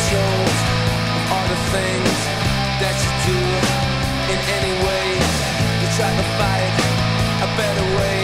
controls of all the things that you do in any way. You try to fight a better way.